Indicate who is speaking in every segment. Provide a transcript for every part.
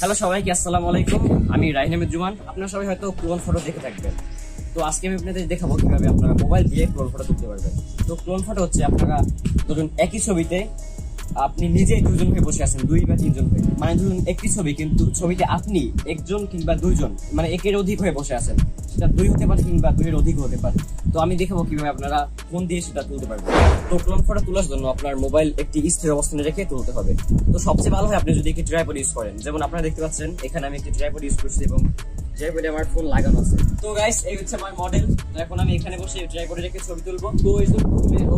Speaker 1: Hello সবাইকে, আসসালামু আলাইকুম। আমি রাহিন আহমেদ জুমান। আপনারা সবাই হয়তো ক্লোন ফটো দেখে থাকবেন। তো আজকে আমি আপনাদের দেখাবো কীভাবে আপনারা মোবাইল দিয়ে ক্লোন ফটো তুলতে পারবেন। তো ক্লোন ফটো হচ্ছে আপনারা ধরুন একই ছবিতে আপনি নিজে দুজন হয়ে বসে আছেন, দুই বা তিনজন হয়ে মানে ধরুন, একটি ছবি কিন্তু, ছবিতে আপনি একজন কিংবা দুইজন মানে একের অধিক হয়ে বসে আছেন। সেটা দুই হতে পারে কিংবা দুইয়ের অধিক হতে পারে। তো আমি দেখাবো কীভাবে আপনারা ফোন দিয়ে সেটা তুলতে পারবেন। তো ক্লোন ফটো তোলার জন্য আপনার মোবাইল একটি স্থির অবস্থানে রেখে তুলতে হবে। তো সবচেয়ে ভালো হয় আপনি যদি একটি ট্রাইপড ইউজ করেন। যেমন আপনারা দেখতে পাচ্ছেন, এখানে আমি একটি ট্রাইপড ইউজ করছি এবং আমার ফোন লাগানো আছে। তো গাইস এই হচ্ছে আমার মডেল এখন আমি এখানে বসে ট্রাইপডে রেখে ছবি তুলবো। তো এই ও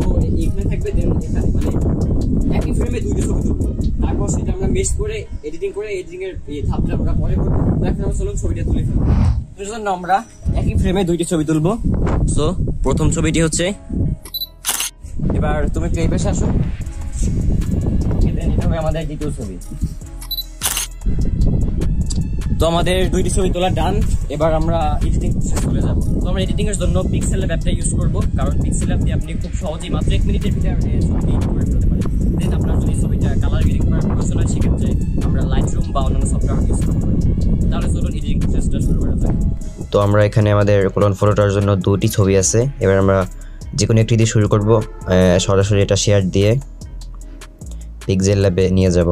Speaker 1: ফ্রেমে দুইটা ছবি তুলবো তারপর সেটা আমরা মেশ করে এডিটিং করে এডিটিং এর ধাপটা আমরা পরে করব। এখন আমরা চলুন ছবিটা তুলে ফেলব জন্য আমরা একই ফ্রেমে দুইটি ছবি তুলবো। সো প্রথম ছবিটি হচ্ছে এবার তুমি Okay, এটা হবে আমাদের দ্বিতীয় ছবি। তো আমাদের দুইটি ছবি তোলা ডান এবার আমরা এডিটিং চলে যাব। তো আমরা এডিটিং এর জন্য পিক্সেল অ্যাপটা ইউজ করব, কারণ পিক্সেল অ্যাপ দিয়ে আপনি খুব সহজেই মাত্র এক মিনিটের ভিতরে ছবিটি এডিট করে ফেলতে পারেন। দেন আপনার যদি ছবিটা কালার গ্রেডিং করার প্রয়োজন হয়, সেক্ষেত্রে আমরা লাইট রুম বা অন্যান্য সফটওয়্যার ইউজ করতে পারি। তাহলে চলুন এডিটিং প্রসেসটা শুরু করা যাক।
Speaker 2: তো আমরা এখানে আমাদের কোলন ফটোটার জন্য দুটি ছবি আছে। এবার আমরা যে কোনো একটি দিয়ে শুরু করব। সরাসরি এটা শেয়ার দিয়ে পিকজেল ল্যাবে নিয়ে যাব।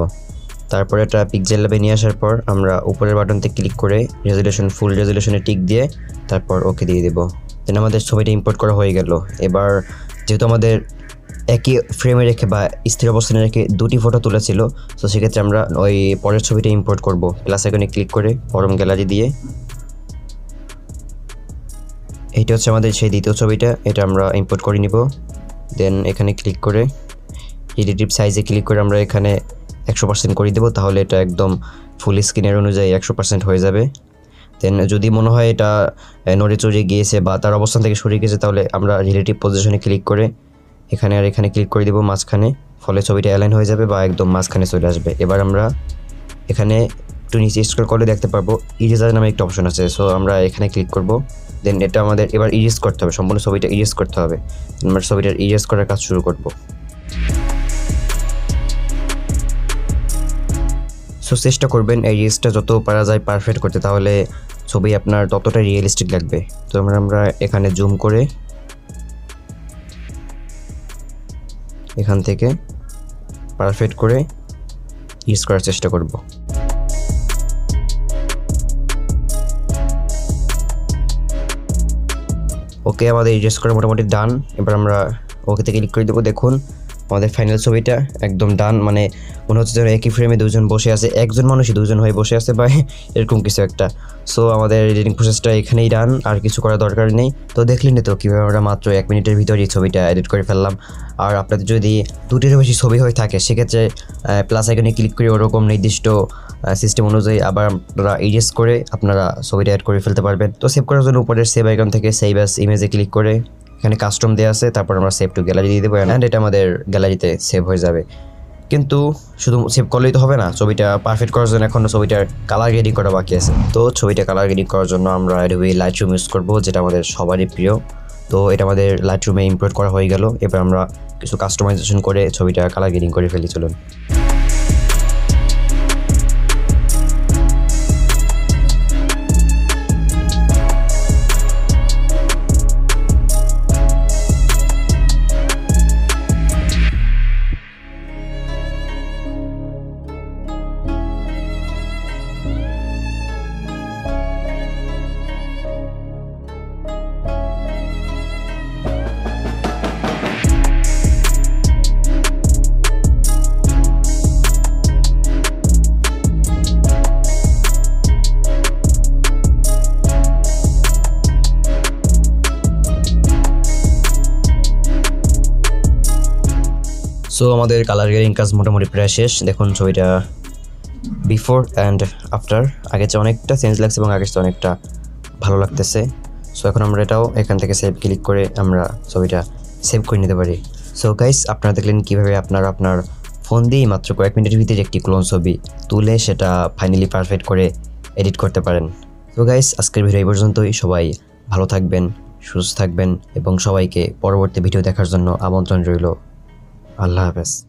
Speaker 2: তারপরে এটা পিকজেল ল্যাবে নিয়ে আসার পর আমরা উপরের বাটনতে ক্লিক করে রেজলিউশন ফুল রেজলিউশনে টিক দিয়ে তারপর ওকে দিয়ে দেবো। দেন আমাদের ছবিটা ইম্পোর্ট করা হয়ে গেল। এবার যেহেতু আমাদের একই ফ্রেমে রেখে বা স্থির অবস্থানে রেখে দুটি ফটো তুলেছিল তো সেক্ষেত্রে আমরা ওই পরের ছবিটা ইম্পোর্ট করব। প্লাস এখানে ক্লিক করে ফরম গ্যালারি দিয়ে। এইটা হচ্ছে আমাদের সেই দ্বিতীয় ছবিটা, এটা আমরা ইম্পোর্ট করে নিব। দেন এখানে ক্লিক করে এডিটিভ সাইজে ক্লিক করে আমরা এখানে একশো পার্সেন্ট করে দেবো, তাহলে এটা একদম ফুল স্ক্রিনের অনুযায়ী একশো পার্সেন্ট হয়ে যাবে। দেন যদি মনে হয় এটা নড়ে চড়ে গিয়েছে বা তার অবস্থান থেকে সরে গিয়েছে, তাহলে আমরা রিলেটিভ পজিশনে ক্লিক করে এখানে আর এখানে ক্লিক করে দেবো মাঝখানে, ফলে ছবিটা অ্যালাইন হয়ে যাবে বা একদম মাঝখানে চলে আসবে। এবার আমরা এখানে একটু নিচে স্ক্রল করলে দেখতে পারব ইরেজার নামে একটা অপশন আছে সো আমরা এখানে ক্লিক করব। দেন এটা আমাদের এবার ইরেজ করতে হবে, সম্পূর্ণ ছবিটা ইরেজ করতে হবে। আমরা ছবিটার ইরেজ করার কাজ শুরু করব। সো চেষ্টা করবেন এই ইরেজটা যত পারা যায় পারফেক্ট করতে, তাহলে ছবি আপনার ততটা রিয়েলিস্টিক লাগবে। তো আমরা আমরা এখানে জুম করে এখান থেকে পারফেক্ট করে ইউজ করার চেষ্টা করব। ওকে আমাদের ইরেজ করা মোটামুটি ডান এবার আমরা ওকেতে ক্লিক করে দেবো। দেখুন আমাদের ফাইনাল ছবিটা একদম ডান মানে মনে হচ্ছে যেন একই ফ্রেমে দুজন বসে আছে, একজন মানুষই দুজন হয়ে বসে আছে বা এরকম কিছু একটা। সো আমাদের এডিটিং প্রসেসটা এখানেই ডান আর কিছু করার দরকার নেই। তো দেখলেন তো কীভাবে আমরা মাত্র এক মিনিটের ভিতরে এই ছবিটা এডিট করে ফেললাম। আর আপনাদের যদি দুটিরও বেশি ছবি হয়ে থাকে, সেক্ষেত্রে প্লাস আইকনে ক্লিক করে ওরকম নির্দিষ্ট সিস্টেম অনুযায়ী আবার আপনারা ইরেজ করে আপনারা ছবিটা অ্যাড করে ফেলতে পারবেন। তো সেভ করার জন্য উপরের সেভ আইকন থেকে সেভ অ্যাস ইমেজে ক্লিক করে এখানে কাস্টম দেওয়া আছে, তারপর আমরা সেভ টু গ্যালারি দিয়ে দেবো অ্যান্ড এটা আমাদের গ্যালারিতে সেভ হয়ে যাবে। কিন্তু শুধু সেভ করলেই তো হবে না, ছবিটা পারফেক্ট করার জন্য এখনও ছবিটার কালার গ্রেডিং করা বাকি আছে। তো ছবিটা কালার গ্রেডিং করার জন্য আমরা অ্যাডোবি লাইট রুম ইউজ করব, যেটা আমাদের সবারই প্রিয়। তো এটা আমাদের লাইট রুমে ইম্পোর্ট করা হয়ে গেল। এবার আমরা কিছু কাস্টমাইজেশন করে ছবিটা কালার গ্রেডিং করে ফেলি, চলুন। সো আমাদের কালার গ্রেডিং কাজ মোটামুটি প্রায় শেষ। দেখুন, ছবিটা বিফোর অ্যান্ড আফটার আগের চেয়ে অনেকটা চেঞ্জ লাগছে এবং আগের চেয়ে অনেকটা ভালো লাগতেছে। সো এখন আমরা এটাও এখান থেকে সেভ ক্লিক করে আমরা ছবিটা সেভ করে নিতে পারি। সো গাইস আপনারা দেখলেন কীভাবে আপনার আপনার ফোন দিয়েই মাত্র কয়েক মিনিটের ভিতরে একটি ক্লোন ছবি তুলে সেটা ফাইনালি পারফেক্ট করে এডিট করতে পারেন। তো গাইস আজকের ভিডিও এই পর্যন্তই। সবাই ভালো থাকবেন, সুস্থ থাকবেন এবং সবাইকে পরবর্তী ভিডিও দেখার জন্য আমন্ত্রণ রইল। আল্লাহ হাফেজ।